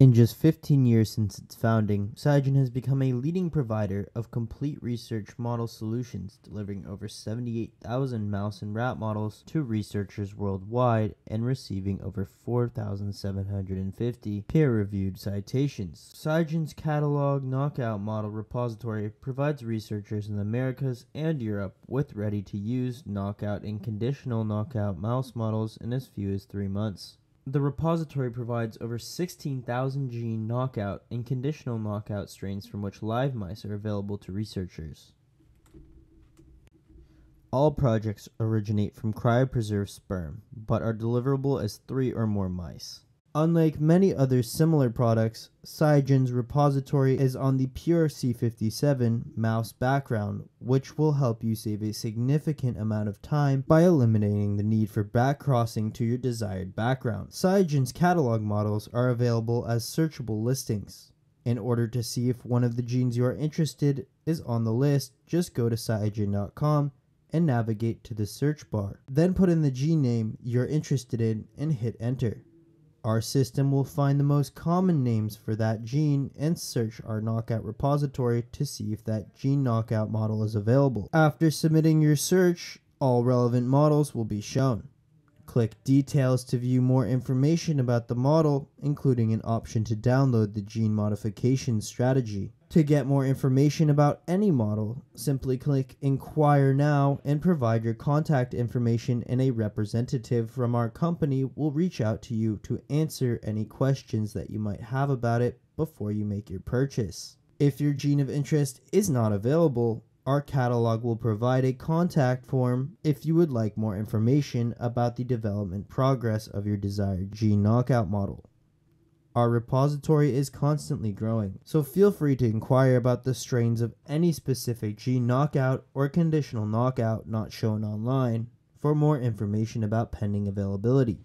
In just 15 years since its founding, Cyagen has become a leading provider of complete research model solutions, delivering over 78,000 mouse and rat models to researchers worldwide and receiving over 4,750 peer reviewed citations. Cyagen's catalog knockout model repository provides researchers in the Americas and Europe with ready to use knockout and conditional knockout mouse models in as few as three months. The repository provides over 16,000 gene knockout and conditional knockout strains from which live mice are available to researchers. All projects originate from cryopreserved sperm, but are deliverable as three or more mice. Unlike many other similar products, Cyagen's repository is on the pure C57 mouse background, which will help you save a significant amount of time by eliminating the need for backcrossing to your desired background. Cyagen's catalog models are available as searchable listings. In order to see if one of the genes you are interested is on the list, just go to cyagen.com and navigate to the search bar. Then put in the gene name you're interested in and hit enter. Our system will find the most common names for that gene and search our knockout repository to see if that gene knockout model is available. After submitting your search, all relevant models will be shown. Click Details to view more information about the model, including an option to download the gene modification strategy. To get more information about any model, simply click Inquire Now and provide your contact information, and a representative from our company will reach out to you to answer any questions that you might have about it before you make your purchase. If your gene of interest is not available, our catalog will provide a contact form if you would like more information about the development progress of your desired gene knockout model. Our repository is constantly growing, so feel free to inquire about the strains of any specific gene knockout or conditional knockout not shown online for more information about pending availability.